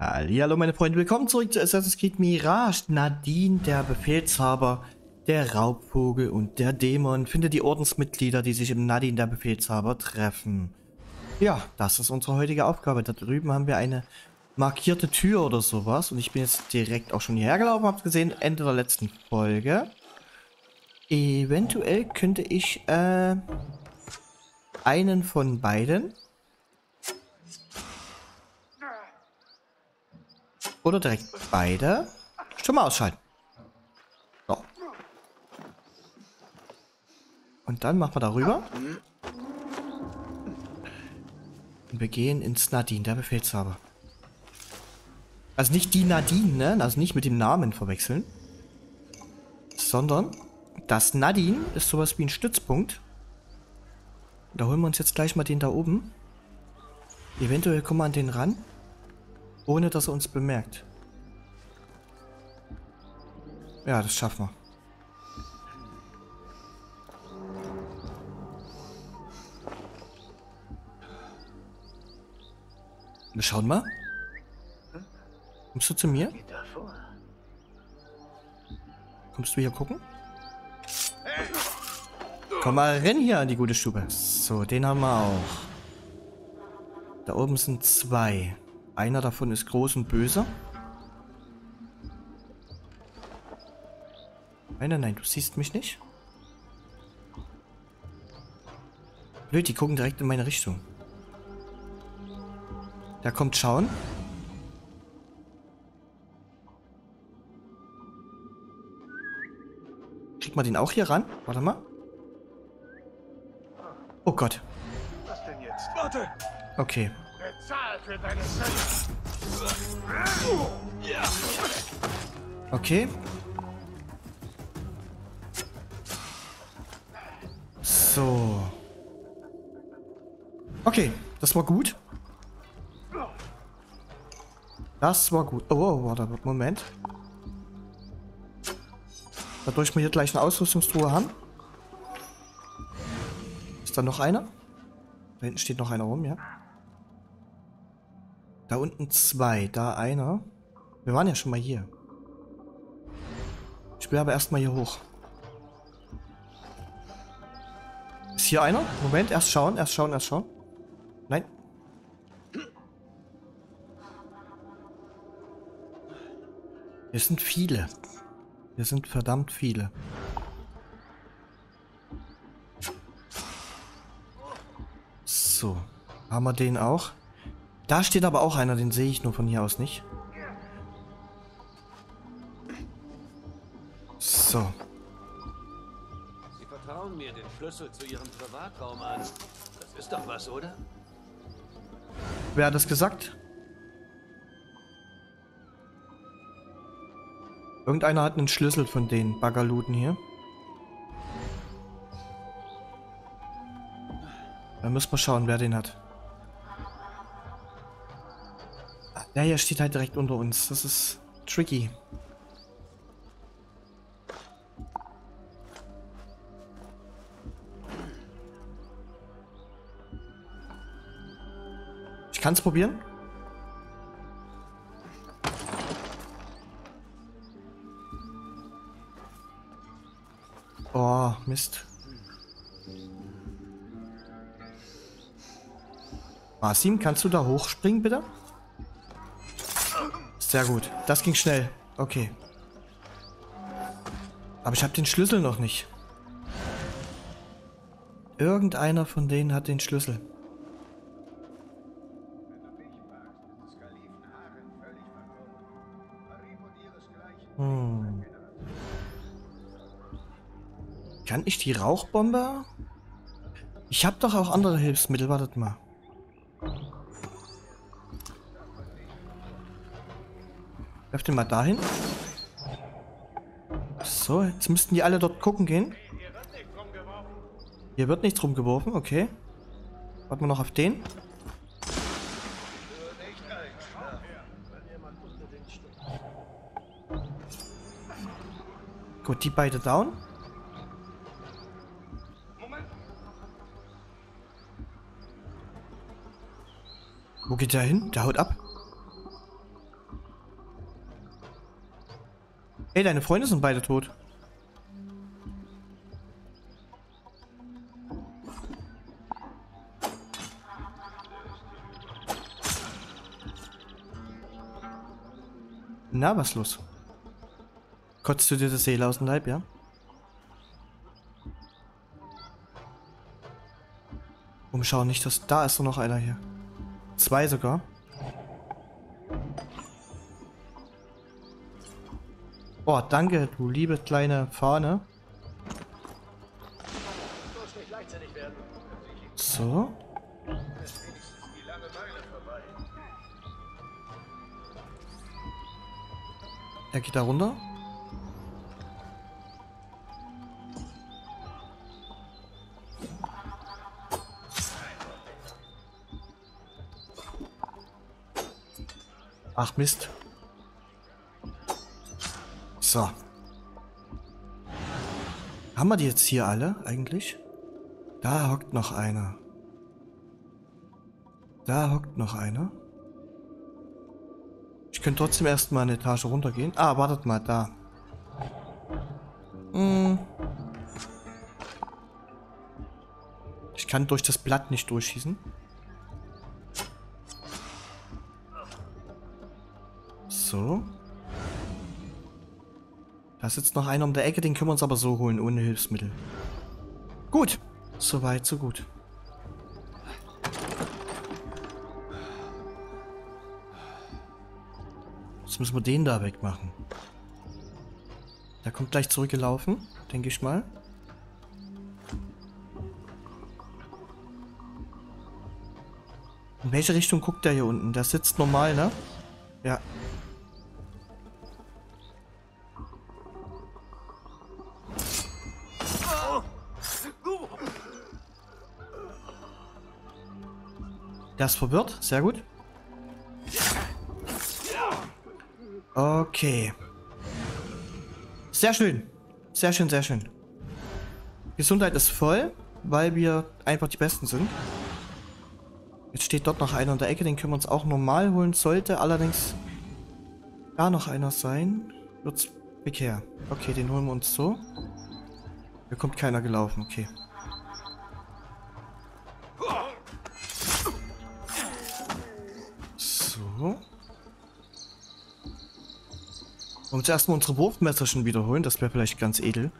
Hallo meine Freunde, willkommen zurück zu Assassin's Creed Mirage. Nadine, der Befehlshaber, der Raubvogel und der Dämon findet die Ordensmitglieder, die sich im Nadine, der Befehlshaber, treffen. Ja, das ist unsere heutige Aufgabe. Da drüben haben wir eine markierte Tür oder sowas und ich bin jetzt direkt auch schon hierher gelaufen, habt gesehen, Ende der letzten Folge. Eventuell könnte ich äh, einen von beiden Oder direkt beide. Mal ausschalten. So. Und dann machen wir darüber. Und wir gehen ins Nadine, der Befehlshaber. Also nicht die Nadine, ne? Also nicht mit dem Namen verwechseln. Sondern das Nadine ist sowas wie ein Stützpunkt. Da holen wir uns jetzt gleich mal den da oben. Eventuell kommen wir an den ran. Ohne dass er uns bemerkt. Ja, das schaffen wir. Wir schauen mal. Kommst du zu mir? Kommst du hier gucken? Komm mal rein hier an die gute Stube. So, den haben wir auch. Da oben sind zwei. Einer davon ist groß und böse. Nein, nein, nein, du siehst mich nicht. Blöd, die gucken direkt in meine Richtung. Der kommt schauen. Kriegt man den auch hier ran? Warte mal. Oh Gott. Was denn jetzt? Warte! Okay. Okay. So. Okay, das war gut. Das war gut. Oh, oh warte, Moment. Dadurch wir hier gleich eine Ausrüstungstruhe haben. Ist da noch einer? Da hinten steht noch einer rum, ja. Da unten zwei, da einer. Wir waren ja schon mal hier. Ich will aber erstmal hier hoch. Ist hier einer? Moment, erst schauen, erst schauen, erst schauen. Nein. Hier sind viele. Hier sind verdammt viele. So. Haben wir den auch? Da steht aber auch einer, den sehe ich nur von hier aus nicht. So. Sie vertrauen mir den Schlüssel zu Ihrem Privatraum an. Das ist doch was, oder? Wer hat das gesagt? Irgendeiner hat einen Schlüssel von den Baggerluten hier. Da müssen wir schauen, wer den hat. Der hier steht halt direkt unter uns. Das ist tricky. Ich kann es probieren. Oh, Mist. Marsim, kannst du da hochspringen, bitte? Sehr gut. Das ging schnell. Okay. Aber ich habe den Schlüssel noch nicht. Irgendeiner von denen hat den Schlüssel. Hm. Kann ich die Rauchbombe? Ich habe doch auch andere Hilfsmittel. Wartet mal. Werf den mal dahin. So, jetzt müssten die alle dort gucken gehen. Hier wird nichts rumgeworfen, okay. Warten wir noch auf den. Gut, die beide down. Wo geht der hin? Der haut ab. Hey, deine Freunde sind beide tot. Na, was los? Kotzt du dir die Seele aus dem Leib, ja? Umschauen nicht, dass da ist doch noch einer hier. Zwei sogar. Oh, danke, du liebe kleine Fahne. So. Er geht da runter. Ach Mist. So. Haben wir die jetzt hier alle eigentlich? Da hockt noch einer. Da hockt noch einer. Ich könnte trotzdem erstmal eine Etage runtergehen. Ah, wartet mal, da. Hm. Ich kann durch das Blatt nicht durchschießen. So. Da sitzt noch einer um der Ecke, den können wir uns aber so holen, ohne Hilfsmittel. Gut. Soweit, so gut. Jetzt müssen wir den da wegmachen. Der kommt gleich zurückgelaufen, denke ich mal. In welche Richtung guckt der hier unten? Der sitzt normal, ne? Ja. Der ist verwirrt, sehr gut. Okay. Sehr schön. Sehr schön, sehr schön. Gesundheit ist voll, weil wir einfach die Besten sind. Jetzt steht dort noch einer in der Ecke, den können wir uns auch normal holen. Sollte allerdings da noch einer sein, wird's Bekehr. Okay, den holen wir uns so. Hier kommt keiner gelaufen, okay. So. Und uns erstmal unsere Wurfmesserchen wiederholen, das wäre vielleicht ganz edel.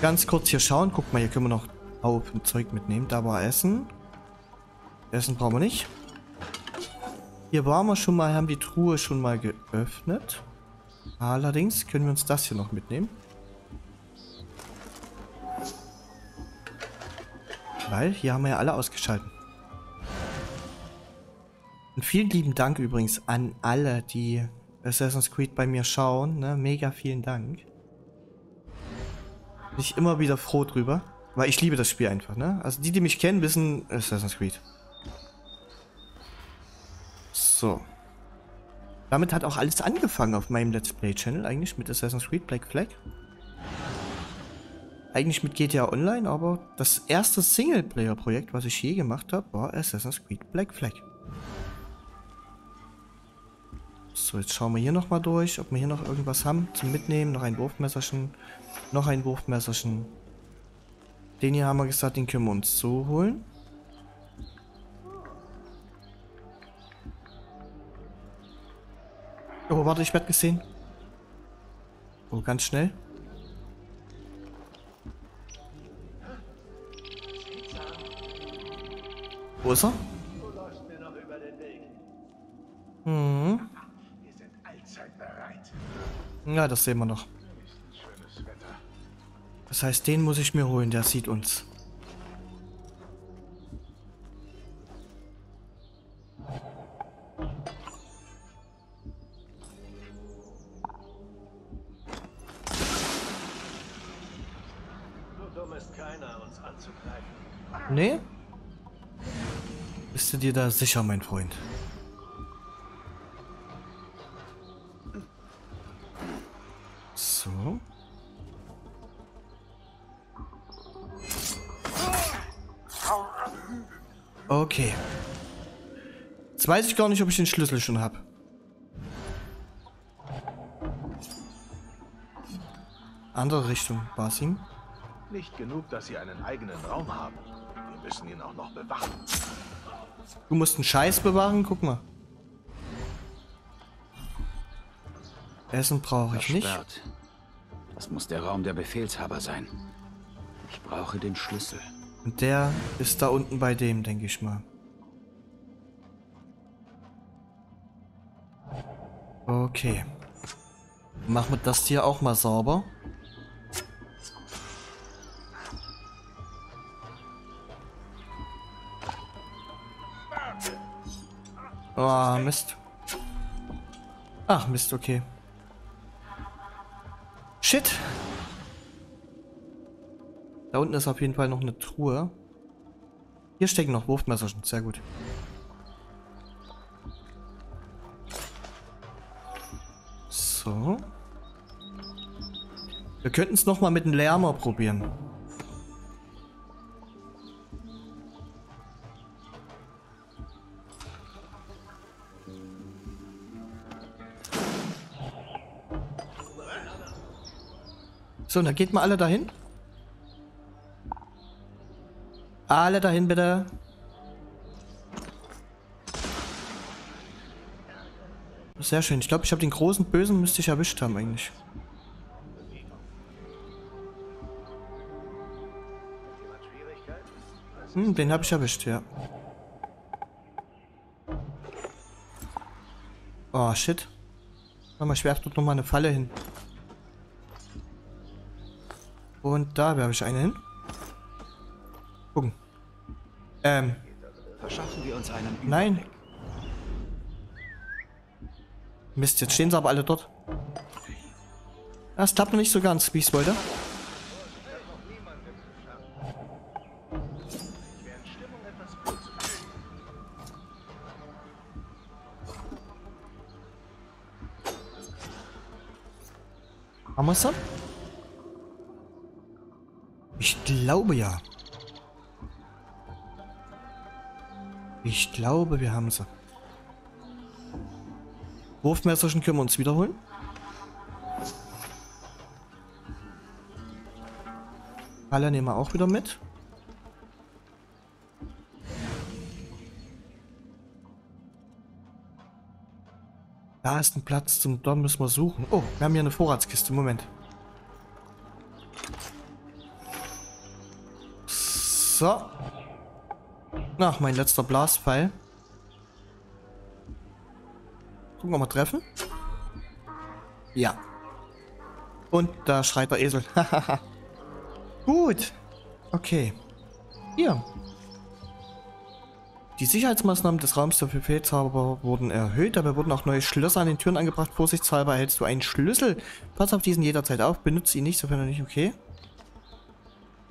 Ganz kurz hier schauen, guck mal, hier können wir noch Haufen Zeug mitnehmen. Da war Essen. Essen brauchen wir nicht. Hier waren wir schon mal, haben die Truhe schon mal geöffnet. Allerdings können wir uns das hier noch mitnehmen. Weil hier haben wir ja alle ausgeschaltet. Und vielen lieben Dank übrigens an alle, die Assassin's Creed bei mir schauen. Ne? Mega vielen Dank. Bin ich immer wieder froh drüber. Weil ich liebe das Spiel einfach, ne? Also die, die mich kennen, wissen Assassin's Creed. So. Damit hat auch alles angefangen auf meinem Let's Play Channel eigentlich mit Assassin's Creed Black Flag. Eigentlich mit GTA Online, aber das erste Singleplayer-Projekt, was ich je gemacht habe, war Assassin's Creed Black Flag. So, jetzt schauen wir hier nochmal durch, ob wir hier noch irgendwas haben zum Mitnehmen. Noch ein Wurfmesserchen. Noch ein Wurfmesserchen. Den hier haben wir gesagt, den können wir uns so holen. Oh, warte, ich werde gesehen. Oh, ganz schnell. Wo ist er? Hm. Ja, das sehen wir noch. Das heißt, den muss ich mir holen, der sieht uns. Nee? Bist du dir da sicher, mein Freund? Jetzt weiß ich gar nicht, ob ich den Schlüssel schon habe. Andere Richtung, Basim. Nicht genug, dass sie einen eigenen Raum haben. Wir müssen ihn auch noch bewachen. Du musst einen Scheiß bewahren, guck mal. Essen brauche ich nicht. Versperrt. Das muss der Raum der Befehlshaber sein. Ich brauche den Schlüssel. Und der ist da unten bei dem, denke ich mal. Okay. Machen wir das hier auch mal sauber. Oh, Mist. Ach, Mist, okay. Shit. Da unten ist auf jeden Fall noch eine Truhe. Hier stecken noch Wurfmesserchen. Sehr gut. So. Wir könnten es nochmal mit dem Lärmer probieren. So, dann geht mal alle dahin. Alle dahin bitte. Sehr schön. Ich glaube, ich habe den großen Bösen müsste ich erwischt haben eigentlich. Hm, den habe ich erwischt, ja. Oh, shit. Warte mal, ich werfe dort nochmal eine Falle hin. Und da werfe ich eine hin. Gucken. Ähm. Verschaffen wir uns einen Nein. Mist, jetzt stehen sie aber alle dort. Das klappt noch nicht so ganz, wie ich es wollte. Haben wir es? Ich glaube ja. Ich glaube, wir haben sie. Wurfmesserchen können wir uns wiederholen. Alle nehmen wir auch wieder mit. Da ist ein Platz zum Don müssen wir suchen. Oh, wir haben hier eine Vorratskiste. Moment. So. Ach, mein letzter Blaspfeil. Gucken, wir treffen. Ja. Und da schreit der Esel. Gut. Okay. Hier. Die Sicherheitsmaßnahmen des Raums der Befehlshaber wurden erhöht, dabei wurden auch neue Schlösser an den Türen angebracht. Vorsichtshalber erhältst du einen Schlüssel. Pass auf diesen jederzeit auf, benutze ihn nicht, sofern er nicht okay.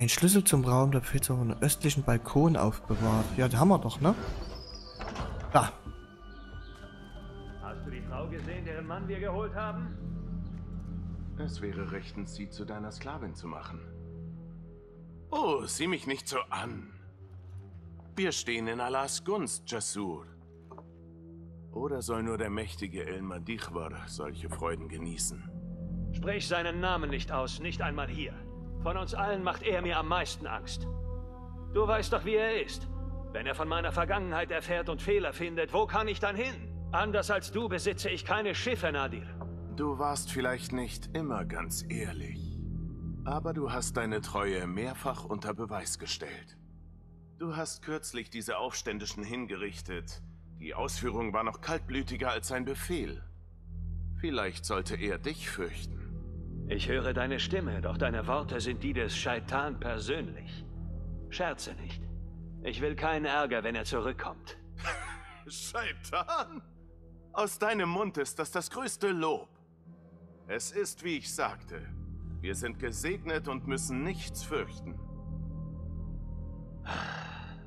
Ein Schlüssel zum Raum der Befehlshaber einen östlichen Balkon aufbewahrt. Ja, den haben wir doch, ne? Da. Gesehen, deren Mann wir geholt haben? Es wäre rechtens, sie zu deiner Sklavin zu machen. Oh, sieh mich nicht so an. Wir stehen in Allahs Gunst, Jasur. Oder soll nur der mächtige El Madichwar solche Freuden genießen? Sprich seinen Namen nicht aus, nicht einmal hier. Von uns allen macht er mir am meisten Angst. Du weißt doch, wie er ist. Wenn er von meiner Vergangenheit erfährt und Fehler findet, wo kann ich dann hin? Anders als du besitze ich keine Schiffe, Nadir. Du warst vielleicht nicht immer ganz ehrlich. Aber du hast deine Treue mehrfach unter Beweis gestellt. Du hast kürzlich diese Aufständischen hingerichtet. Die Ausführung war noch kaltblütiger als sein Befehl. Vielleicht sollte er dich fürchten. Ich höre deine Stimme, doch deine Worte sind die des Scheitan persönlich. Scherze nicht. Ich will keinen Ärger, wenn er zurückkommt. Scheitan! Aus deinem Mund ist das das größte Lob. Es ist, wie ich sagte. Wir sind gesegnet und müssen nichts fürchten.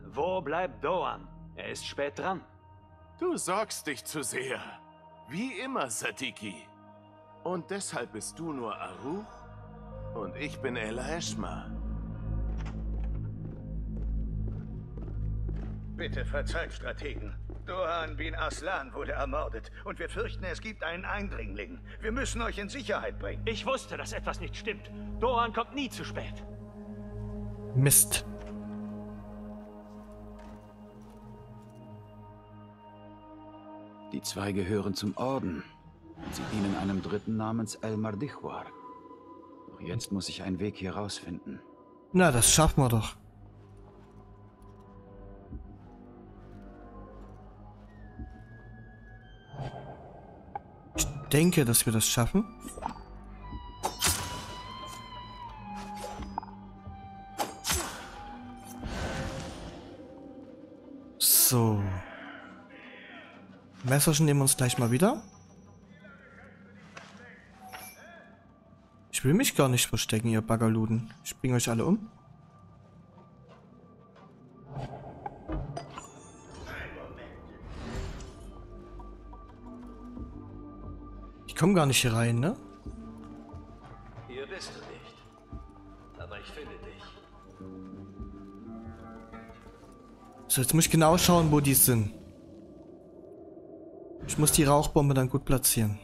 Wo bleibt Doan? Er ist spät dran. Du sorgst dich zu sehr. Wie immer, Sadiki. Und deshalb bist du nur Aruch und ich bin El Heshma. Bitte verzeiht, Strategen. Dohan bin Aslan wurde ermordet und wir fürchten, es gibt einen Eindringling. Wir müssen euch in Sicherheit bringen. Ich wusste, dass etwas nicht stimmt. Dohan kommt nie zu spät. Mist. Die zwei gehören zum Orden. Und sie dienen einem Dritten namens El Mardichwar. Doch jetzt muss ich einen Weg hier rausfinden. Na, das schaffen wir doch. Denke, dass wir das schaffen. So. Messerchen nehmen wir uns gleich mal wieder. Ich will mich gar nicht verstecken, ihr Baggerluden. Ich bringe euch alle um. Komme gar nicht hier rein, ne? Hier bist du nicht. Aber ich finde dich. So, jetzt muss ich genau schauen, wo die sind. Ich muss die Rauchbombe dann gut platzieren.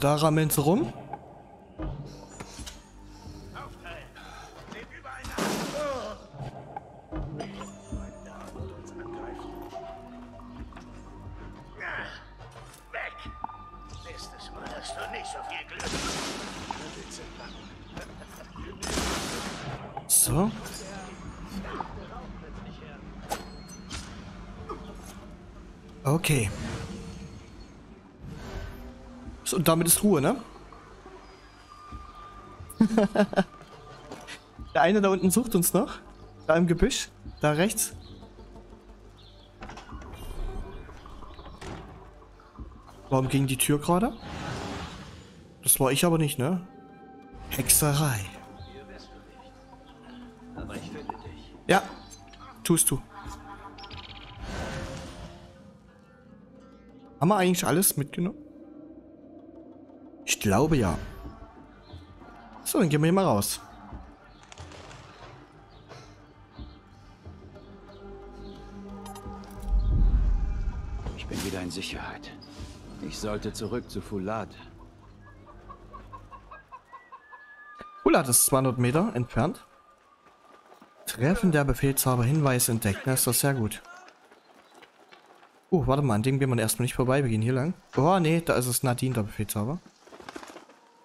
Da rammeln sie rum. So. Okay. Und damit ist Ruhe, ne? Der eine da unten sucht uns noch. Da im Gebüsch. Da rechts. Warum ging die Tür gerade? Das war ich aber nicht, ne? Hexerei. Ja, tust du. Haben wir eigentlich alles mitgenommen? Ich glaube ja. So, dann gehen wir hier mal raus. Ich bin wieder in Sicherheit. Ich sollte zurück zu Fulad. Hula, das ist 200 Meter entfernt. Treffen der Befehlshaber Hinweis entdeckt. Na, ist das sehr gut. Oh, warte mal, an dem gehen wir erstmal nicht vorbei. Wir gehen hier lang. Oh, nee, da ist es Nadine, der Befehlshaber.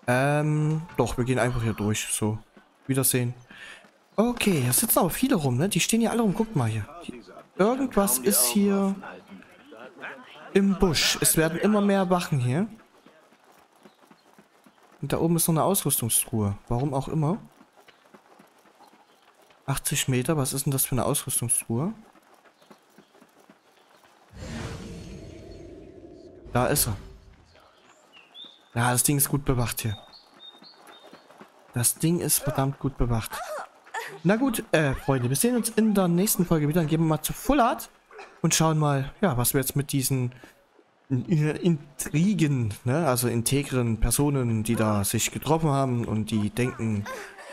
Ähm, doch, wir gehen einfach hier durch. So, Wiedersehen. Okay, hier sitzen aber viele rum, ne? Die stehen hier alle rum. Guckt mal hier. Irgendwas ist hier im Busch. Es werden immer mehr Wachen hier. Und da oben ist noch eine Ausrüstungstruhe. Warum auch immer. 80 Meter, was ist denn das für eine Ausrüstungstruhe? Da ist er. Ja, das Ding ist gut bewacht hier. Das Ding ist verdammt gut bewacht. Na gut, äh, Freunde, wir sehen uns in der nächsten Folge wieder. Dann gehen wir mal zu Full Art und schauen mal, ja, was wir jetzt mit diesen Intrigen, ne, also integren Personen, die da sich getroffen haben und die denken,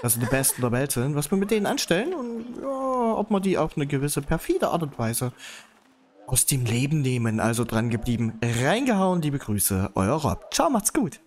dass sie die Besten der Welt sind, was wir mit denen anstellen und ja, ob wir die auf eine gewisse perfide Art und Weise aus dem Leben nehmen. Also dran geblieben, reingehauen, liebe Grüße, euer Rob. Ciao, macht's gut.